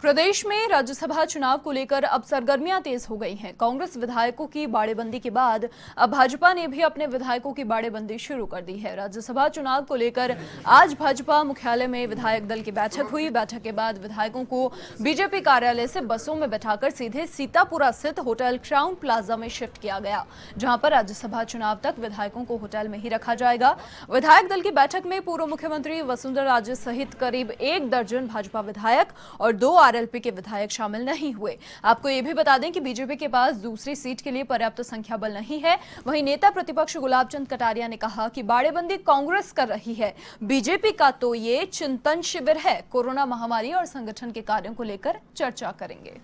प्रदेश में राज्यसभा चुनाव को लेकर अब सरगर्मियाँ तेज हो गई हैं। कांग्रेस विधायकों की बाड़ेबंदी के बाद अब भाजपा ने भी अपने विधायकों की बाड़ेबंदी शुरू कर दी है। राज्यसभा चुनाव को लेकर आज भाजपा मुख्यालय में विधायक दल की बैठक हुई। बैठक के बाद विधायकों को बीजेपी कार्यालय से बसों में बैठाकर सीधे सीतापुरा स्थित होटल क्राउन प्लाजा में शिफ्ट किया गया, जहाँ पर राज्यसभा चुनाव तक विधायकों को होटल में ही रखा जाएगा। विधायक दल की बैठक में पूर्व मुख्यमंत्री वसुंधरा राजे सहित करीब एक दर्जन भाजपा विधायक और दो आरएलपी के विधायक शामिल नहीं हुए। आपको ये भी बता दें कि बीजेपी के पास दूसरी सीट के लिए पर्याप्त संख्या बल नहीं है। वहीं नेता प्रतिपक्ष गुलाब चंद कटारिया ने कहा कि बाड़ेबंदी कांग्रेस कर रही है। बीजेपी का तो ये चिंतन शिविर है। कोरोना महामारी और संगठन के कार्यों को लेकर चर्चा करेंगे।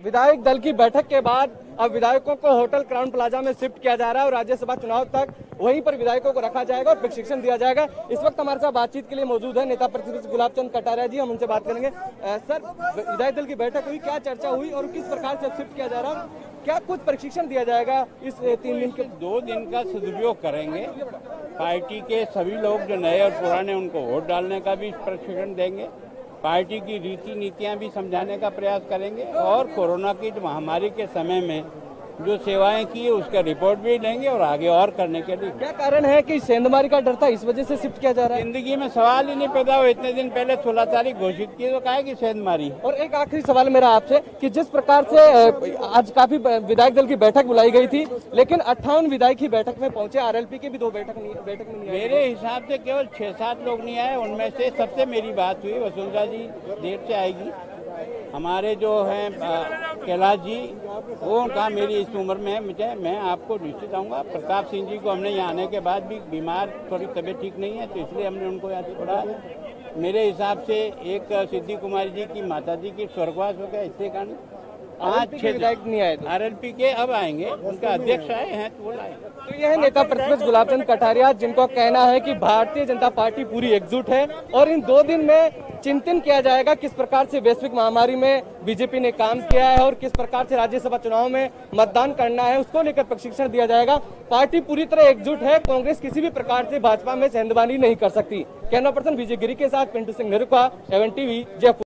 विधायक दल की बैठक के बाद अब विधायकों को होटल क्राउन प्लाजा में शिफ्ट किया जा रहा है और राज्यसभा चुनाव तक वहीं पर विधायकों को रखा जाएगा और प्रशिक्षण दिया जाएगा। इस वक्त हमारे साथ बातचीत के लिए मौजूद है नेता प्रतिपक्ष गुलाब चंद कटारिया जी हम उनसे बात करेंगे। अ, सर विधायक दल की बैठक हुई क्या चर्चा हुई और किस प्रकार से शिफ्ट किया जा रहा है? क्या कुछ प्रशिक्षण दिया जाएगा इस तीन दिन के? दो दिन का सदुपयोग करेंगे। पार्टी के सभी लोग जो नए और पुराने उनको वोट डालने का भी प्रशिक्षण देंगे। पार्टी की रीति नीतियाँ भी समझाने का प्रयास करेंगे और कोरोना की महामारी के समय में जो सेवाएँ की है उसका रिपोर्ट भी लेंगे और आगे और करने के लिए। क्या कारण है कि सेंधमारी का डर था? इस वजह से शिफ्ट किया जा रहा है। ज़िंदगी में सवाल ही नहीं पैदा हुआ इतने दिन पहले सोलह तारीख घोषित की तो कहा कि सेंध मारी और एक आखिरी सवाल मेरा आपसे कि जिस प्रकार से आज काफ़ी विधायक दल की बैठक बुलाई गई थी लेकिन अट्ठावन विधायक ही बैठक में पहुँचे आरएलपी के भी दो बैठक नहीं बैठक में नहीं मेरे हिसाब से केवल छह सात लोग नहीं आए उनमें से सबसे मेरी बात हुई वसुंधरा जी देर से आएगी। हमारे जो हैं कैलाश जी, वो कहा, मेरी इस उम्र में, मुझे, मैं आपको निश्चित आऊँगा प्रताप सिंह जी को हमने यहाँ आने के बाद भी बीमार, थोड़ी तबीयत ठीक नहीं है तो इसलिए हमने उनको यहाँ छोड़ा। मेरे हिसाब से एक सिद्धि कुमारी जी की माता जी की स्वर्गवास हो गया इसके कारण। RLP के विधायक नहीं आए थे। आरएलपी के अब आएँगे उनका अध्यक्ष आए हैं तो वो लाए तो यह नेता प्रतिपक्ष गुलाब चंद कटारिया जिनका कहना है कि भारतीय जनता पार्टी पूरी एकजुट है और इन दो दिन में चिंतन किया जाएगा किस प्रकार से वैश्विक महामारी में बीजेपी ने काम किया है और किस प्रकार से राज्यसभा चुनाव में मतदान करना है उसको लेकर प्रशिक्षण दिया जाएगा। पार्टी पूरी तरह एकजुट है कांग्रेस किसी भी प्रकार से भाजपा में सेंधबानी नहीं कर सकती। कैमरा पर्सन विजय गिरी के साथ Pintu Singh Niruka A one TV Jaipur.